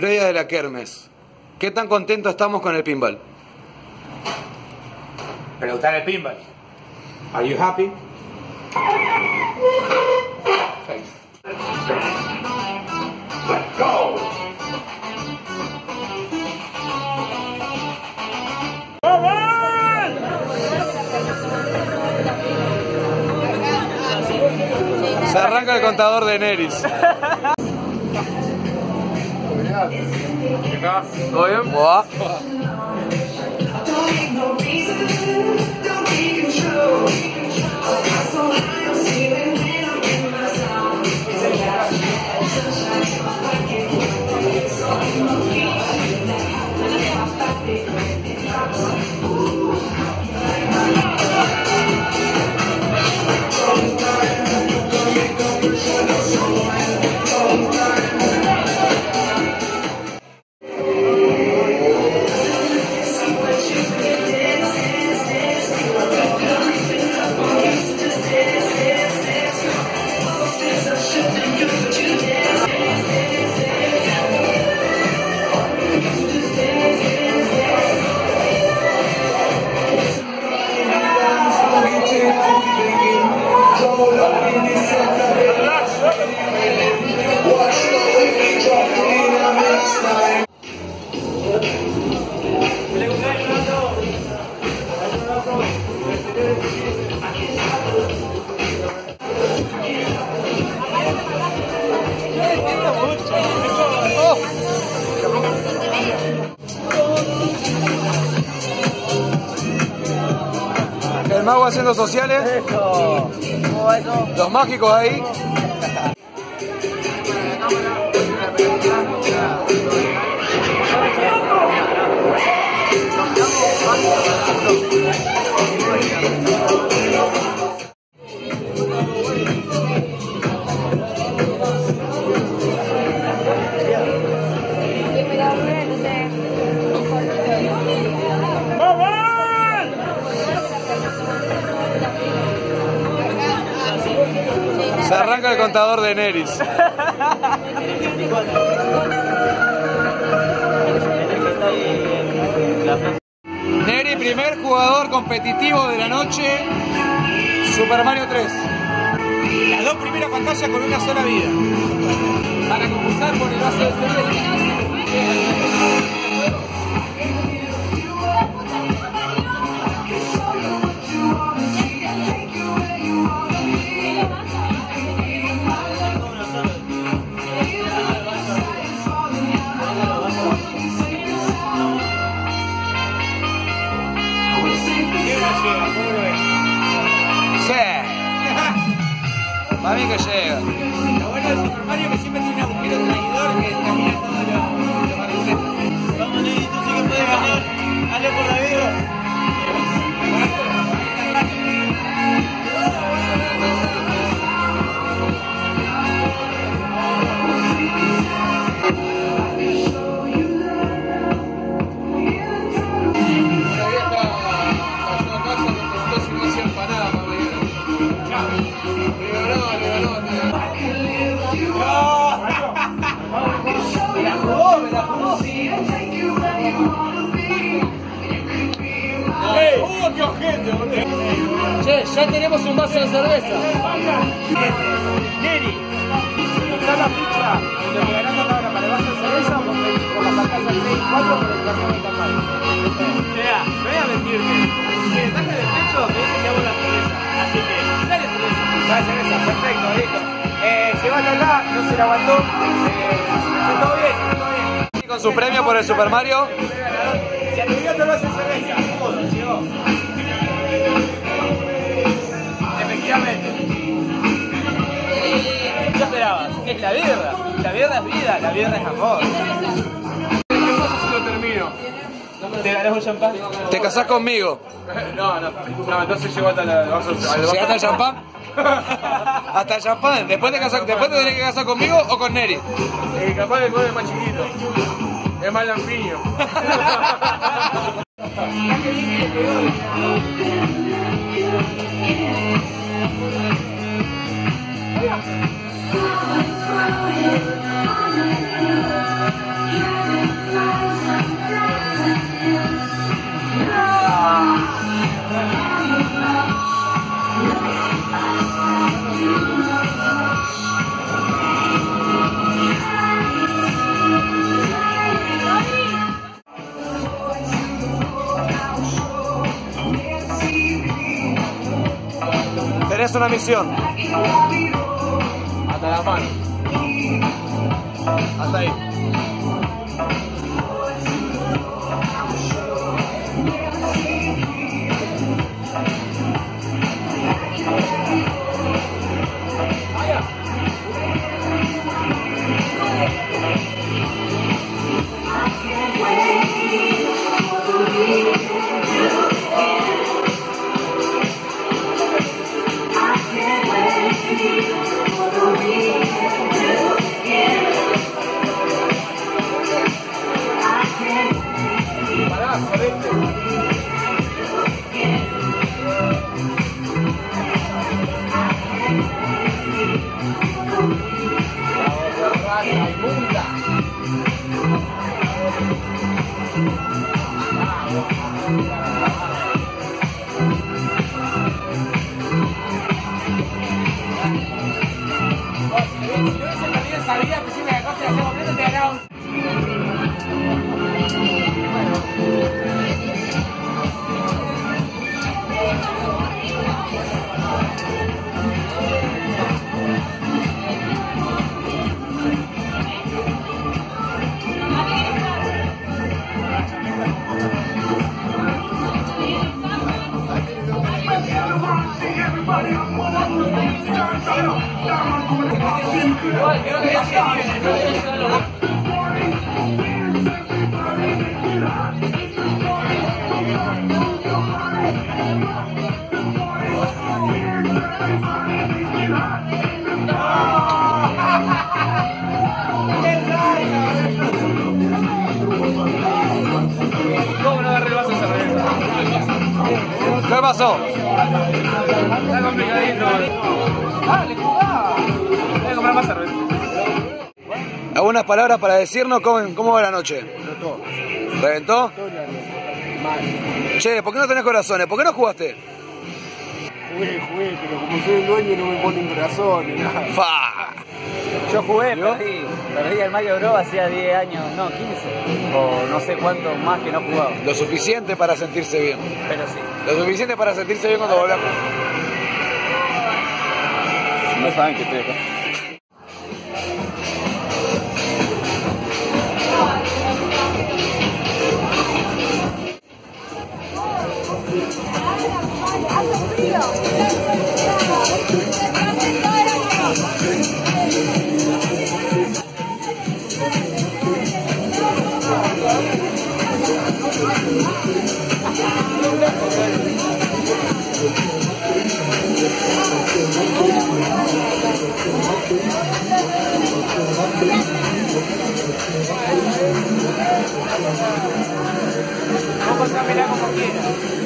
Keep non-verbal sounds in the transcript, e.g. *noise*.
Previa de la Kermes. ¿Qué tan contentos estamos con el pinball? Preguntar el pinball. Are you happy? Let's go! Se arranca el contador de Neris. *laughs* ¿Todo bien? Buah. El mago haciendo sociales. Eso. ¿Cómo va eso? Los mágicos ahí. Se arranca el contador de Neris. Neri, primer jugador competitivo de la noche. Super Mario 3. Las dos primeras pantallas con una sola vida. Para concursar por el vaso de ¡Uh, qué ojete, boludo! Che, ya tenemos un vaso de cerveza. Neri, usá la ficha de lo que ganaste ahora para el vaso de cerveza o con la pantalla 3 y 4 por el torneo de campaña. Mira, no voy a mentirte. Si el traje de pecho me dice que hago la cerveza. Así que, sale cerveza. Sale cerveza, perfecto, listo. Eh, llévatela, no se la aguantó. Eh, todo bien, todo bien. Y con su premio por el Super Mario. Si atrevió no lo hace cerveza, la birra? La birra es vida, la birra es amor. ¿Qué pasa si lo termino? ¿Te ganás un champán? ¿Te casás conmigo? No, no, no, entonces llegó hasta la. Al ¿Llegaste al champán? Hasta el champán. ¿Después te, casas, ¿Después te tenés que casar conmigo o con Neri? Eh, capaz el es más chiquito. Es más lampiño. *laughs* una misión. Hasta la mano. Hasta ahí. Si ¿Qué pasó? Está complicadito. Comprar más cerveza. ¿Algunas palabras para decirnos cómo, cómo va la noche? ¿Reventó? Che, ¿por qué no tenés corazones? ¿Por qué no jugaste? Jugué, jugué, pero como soy el dueño no me ponen corazón ni nada. ¡Fa! Yo jugué, perdí. Perdí el Mario Bros. hacía 10 años, no, 15. O no sé cuántos más que no jugaba. Lo suficiente para sentirse bien. Pero sí. Lo suficiente para sentirse bien cuando volvamos. No saben que estoy acá. Vos contámela como quieras.